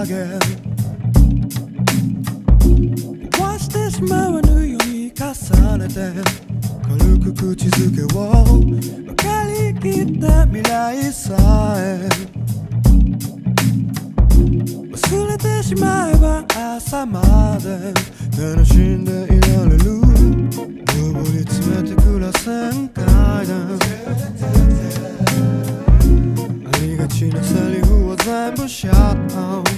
壊してしまわぬように重ねて軽く口づけを分かりきった未来さえ。忘れてしまえば朝まで楽しんでいられる。上り詰めてくらせん階段。ありがちなセリフを全部シャット。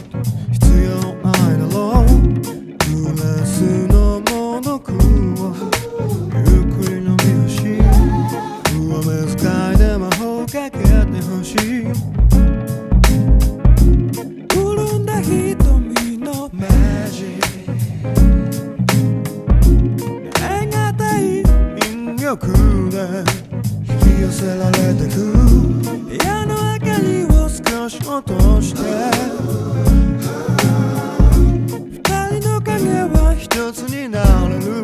引力で引き寄せられてく。部屋の明かりを少し落として。二人の影は一つになれる。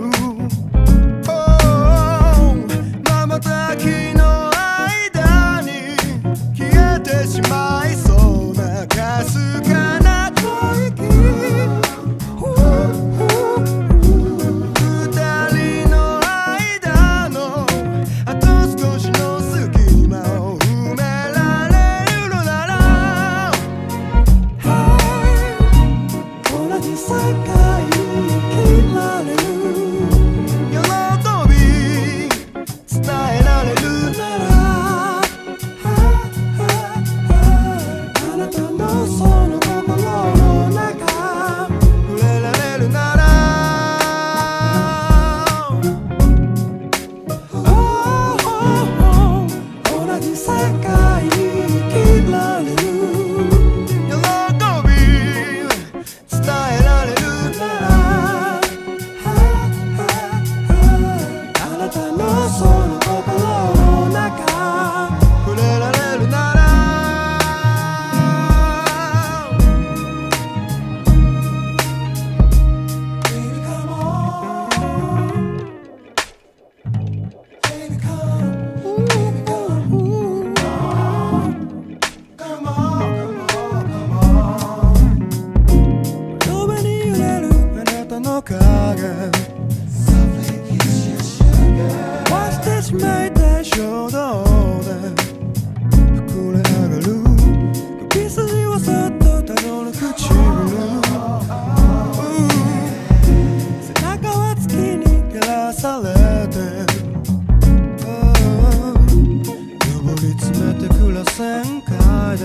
て暮らせん階段あ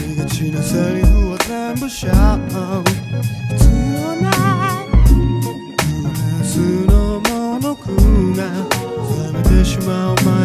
りがちなセリフは全部シャット必要ないグラスのモノクが冷めてしまう前